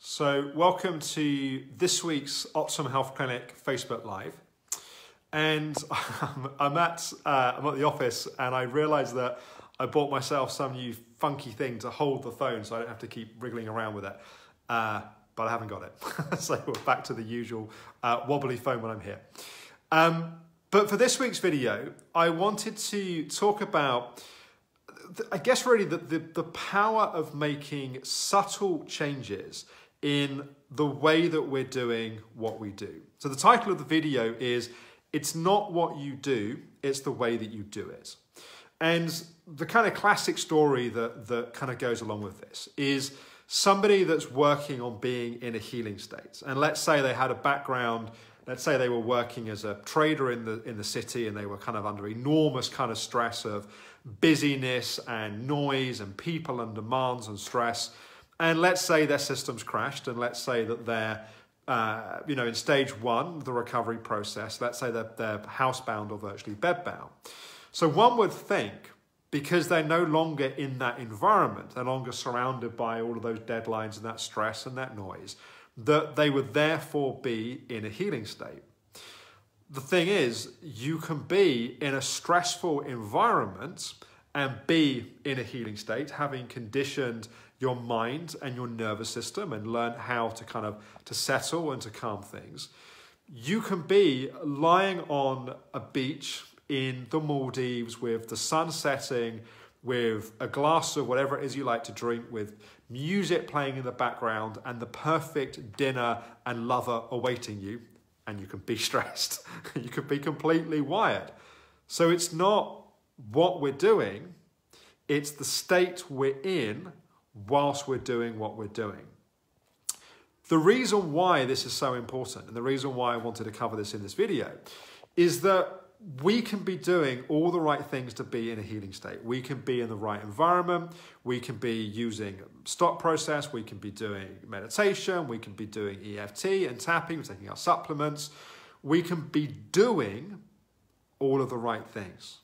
So, welcome to this week's Optimum Health Clinic Facebook Live. And I'm at, uh, I'm at the office and I realised that I bought myself some new funky thing to hold the phone so I don't have to keep wriggling around with it. Uh, but I haven't got it. so, we're back to the usual uh, wobbly phone when I'm here. Um, but for this week's video, I wanted to talk about I guess really the, the, the, power of making subtle changes in the way that we're doing what we do. So the title of the video is It's Not What You Do, It's the Way That You Do It. And the kind of classic story that, that kind of goes along with this is somebody that's working on being in a healing state. And let's say they had a background, let's say they were working as a trader in the, in the city and they were kind of under enormous kind of stress of busyness and noise and people and demands and stress and let's say their system's crashed, and let's say that they're, uh, you know, in stage one, the recovery process, let's say that they're housebound or virtually bedbound. So one would think, because they're no longer in that environment, they're no longer surrounded by all of those deadlines and that stress and that noise, that they would therefore be in a healing state. The thing is, you can be in a stressful environment and be in a healing state, having conditioned your mind and your nervous system and learn how to kind of to settle and to calm things. You can be lying on a beach in the Maldives with the sun setting with a glass of whatever it is you like to drink with music playing in the background and the perfect dinner and lover awaiting you. And you can be stressed. You can be completely wired. So it's not what we're doing it's the state we're in whilst we're doing what we're doing. The reason why this is so important and the reason why I wanted to cover this in this video is that we can be doing all the right things to be in a healing state. We can be in the right environment. We can be using stop process. We can be doing meditation. We can be doing EFT and tapping, taking our supplements. We can be doing all of the right things.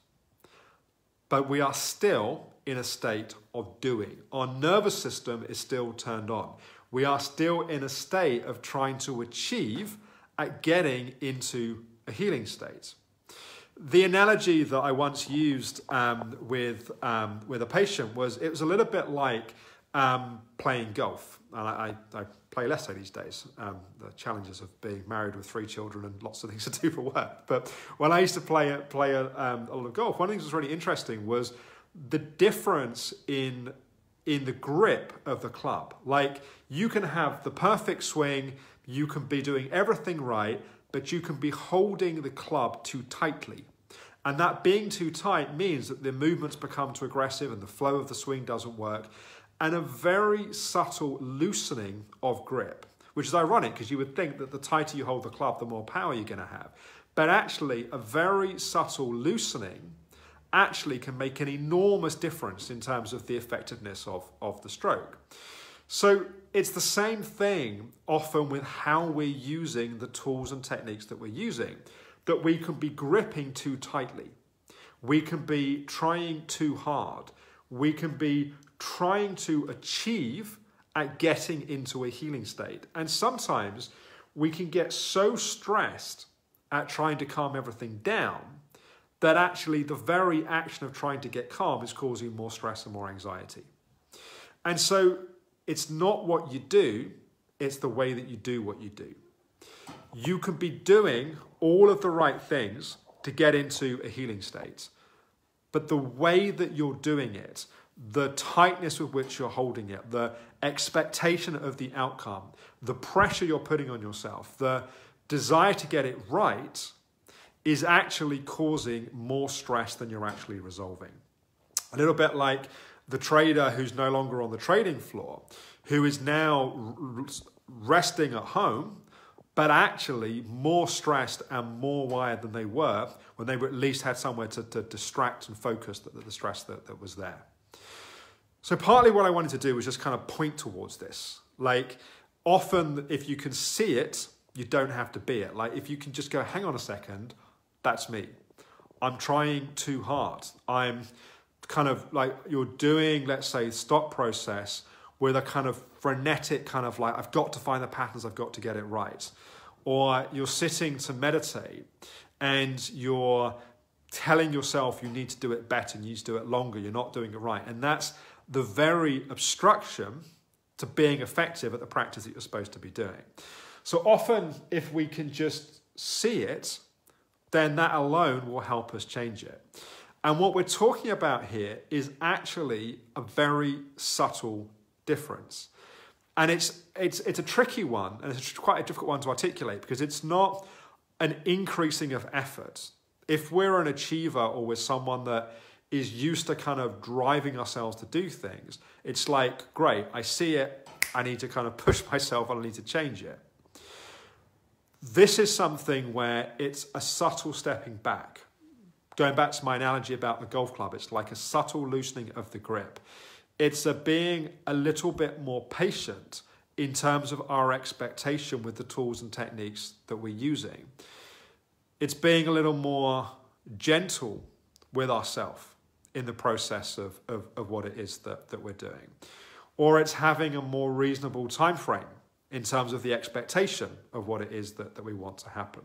But we are still in a state of doing. Our nervous system is still turned on. We are still in a state of trying to achieve at getting into a healing state. The analogy that I once used um, with, um, with a patient was it was a little bit like um, playing golf. And I, I, I play less so these days. Um, the challenges of being married with three children and lots of things to do for work. But when I used to play, play a, um, a lot of golf, one of the things that was really interesting was the difference in in the grip of the club. Like you can have the perfect swing, you can be doing everything right, but you can be holding the club too tightly. And that being too tight means that the movements become too aggressive and the flow of the swing doesn't work. And a very subtle loosening of grip, which is ironic because you would think that the tighter you hold the club, the more power you're going to have. But actually, a very subtle loosening actually can make an enormous difference in terms of the effectiveness of, of the stroke. So it's the same thing often with how we're using the tools and techniques that we're using, that we can be gripping too tightly. We can be trying too hard. We can be trying to achieve at getting into a healing state. And sometimes we can get so stressed at trying to calm everything down that actually the very action of trying to get calm is causing more stress and more anxiety. And so it's not what you do, it's the way that you do what you do. You can be doing all of the right things to get into a healing state, but the way that you're doing it, the tightness with which you're holding it, the expectation of the outcome, the pressure you're putting on yourself, the desire to get it right is actually causing more stress than you're actually resolving. A little bit like the trader who's no longer on the trading floor, who is now resting at home, but actually more stressed and more wired than they were when they were at least had somewhere to, to distract and focus the, the stress that, that was there. So, partly what I wanted to do was just kind of point towards this. Like, often if you can see it, you don't have to be it. Like, if you can just go, hang on a second, that's me. I'm trying too hard. I'm kind of like you're doing, let's say, stop process with a kind of frenetic kind of like, I've got to find the patterns, I've got to get it right. Or you're sitting to meditate and you're telling yourself you need to do it better, you need to do it longer, you're not doing it right. And that's the very obstruction to being effective at the practice that you're supposed to be doing. So often, if we can just see it, then that alone will help us change it. And what we're talking about here is actually a very subtle difference. And it's, it's, it's a tricky one, and it's quite a difficult one to articulate because it's not an increasing of effort. If we're an achiever or we're someone that is used to kind of driving ourselves to do things, it's like, great, I see it, I need to kind of push myself, I need to change it. This is something where it's a subtle stepping back. Going back to my analogy about the golf club, it's like a subtle loosening of the grip. It's a being a little bit more patient in terms of our expectation with the tools and techniques that we're using. It's being a little more gentle with ourselves in the process of, of, of what it is that, that we're doing. Or it's having a more reasonable time frame in terms of the expectation of what it is that, that we want to happen.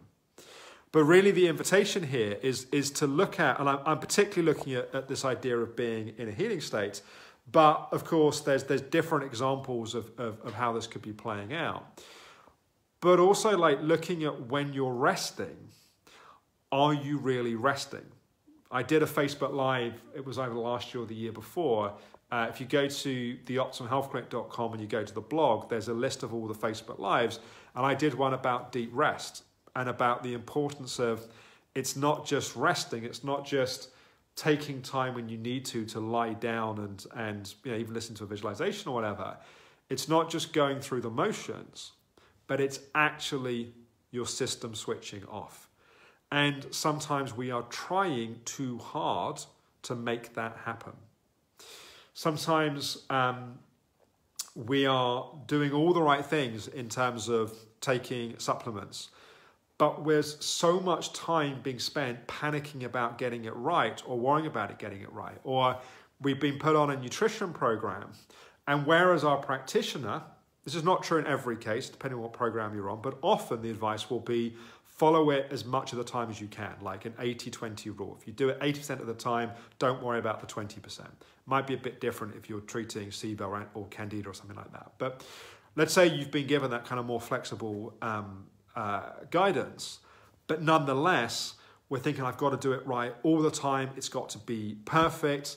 But really, the invitation here is, is to look at, and I'm, I'm particularly looking at, at this idea of being in a healing state, but of course, there's, there's different examples of, of, of how this could be playing out. But also, like looking at when you're resting, are you really resting? I did a Facebook Live, it was either last year or the year before. Uh, if you go to theoptimumhealthclinic.com and you go to the blog, there's a list of all the Facebook Lives. And I did one about deep rest and about the importance of it's not just resting, it's not just taking time when you need to to lie down and, and you know, even listen to a visualization or whatever. It's not just going through the motions, but it's actually your system switching off. And sometimes we are trying too hard to make that happen. Sometimes um, we are doing all the right things in terms of taking supplements, but there's so much time being spent panicking about getting it right or worrying about it getting it right. Or we've been put on a nutrition program, and whereas our practitioner, this is not true in every case, depending on what program you're on, but often the advice will be follow it as much of the time as you can, like an 80-20 rule. If you do it 80% of the time, don't worry about the 20%. Might be a bit different if you're treating SIBO or Candida or something like that. But let's say you've been given that kind of more flexible um, uh, guidance, but nonetheless, we're thinking I've got to do it right all the time. It's got to be perfect.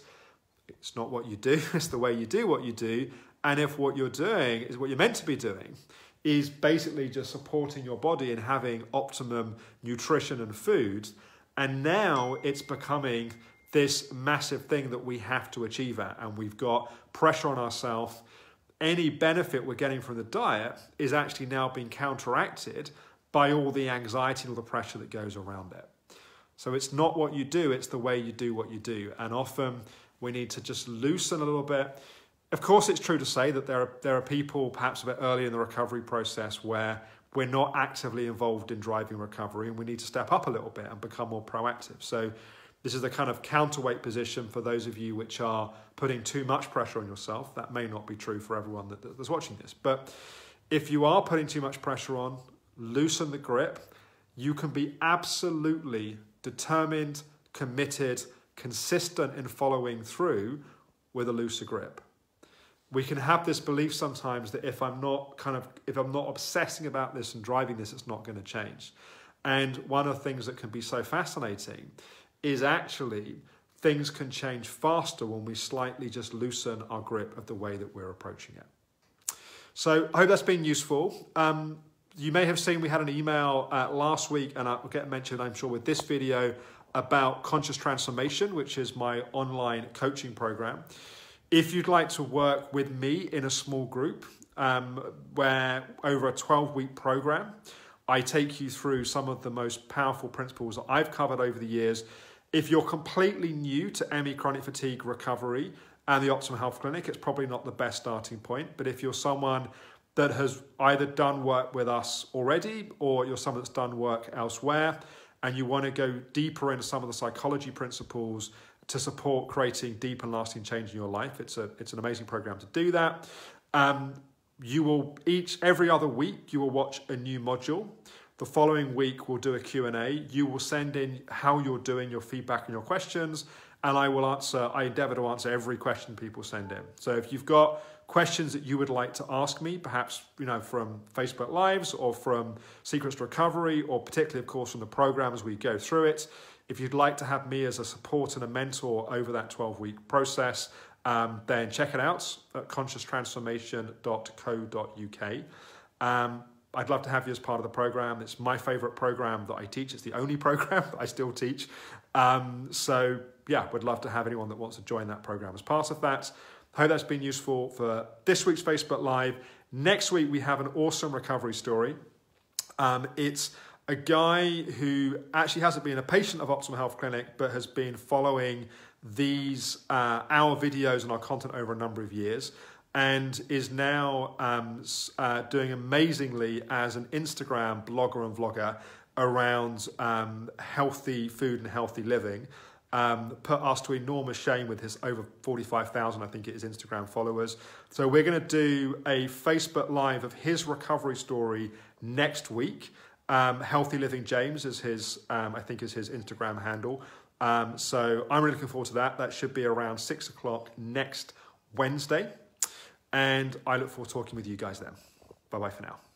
It's not what you do, it's the way you do what you do. And if what you're doing is what you're meant to be doing, is basically just supporting your body and having optimum nutrition and food. And now it's becoming this massive thing that we have to achieve at, and we've got pressure on ourselves. Any benefit we're getting from the diet is actually now being counteracted by all the anxiety and all the pressure that goes around it. So it's not what you do, it's the way you do what you do. And often we need to just loosen a little bit of course, it's true to say that there are, there are people perhaps a bit early in the recovery process where we're not actively involved in driving recovery and we need to step up a little bit and become more proactive. So this is the kind of counterweight position for those of you which are putting too much pressure on yourself. That may not be true for everyone that, that's watching this. But if you are putting too much pressure on, loosen the grip. You can be absolutely determined, committed, consistent in following through with a looser grip we can have this belief sometimes that if I'm not kind of if I'm not obsessing about this and driving this, it's not going to change. And one of the things that can be so fascinating is actually things can change faster when we slightly just loosen our grip of the way that we're approaching it. So I hope that's been useful. Um, you may have seen we had an email uh, last week, and I'll get mentioned, I'm sure, with this video about conscious transformation, which is my online coaching program. If you'd like to work with me in a small group, um, where over a 12 week program, I take you through some of the most powerful principles that I've covered over the years. If you're completely new to ME chronic fatigue recovery and the Optimum Health Clinic, it's probably not the best starting point. But if you're someone that has either done work with us already or you're someone that's done work elsewhere and you want to go deeper into some of the psychology principles to support creating deep and lasting change in your life. It's, a, it's an amazing program to do that. Um, you will each every other week you will watch a new module. The following week we'll do a Q&A. You will send in how you're doing, your feedback and your questions, and I will answer, I endeavor to answer every question people send in. So if you've got questions that you would like to ask me, perhaps you know from Facebook Lives or from Secrets to Recovery, or particularly, of course, from the program as we go through it. If you'd like to have me as a support and a mentor over that 12 week process, um, then check it out at conscioustransformation.co.uk. Um, I'd love to have you as part of the program. It's my favorite program that I teach. It's the only program that I still teach. Um, so, yeah, would love to have anyone that wants to join that program as part of that. Hope that's been useful for this week's Facebook Live. Next week, we have an awesome recovery story. Um, it's a guy who actually hasn't been a patient of Optimal Health Clinic, but has been following these uh, our videos and our content over a number of years, and is now um, uh, doing amazingly as an Instagram blogger and vlogger around um, healthy food and healthy living um, put us to enormous shame with his over 45,000, I think it is, Instagram followers. So we're going to do a Facebook Live of his recovery story next week. Um, Healthy Living James is his, um, I think, is his Instagram handle. Um, so I'm really looking forward to that. That should be around six o'clock next Wednesday. And I look forward to talking with you guys then. Bye bye for now.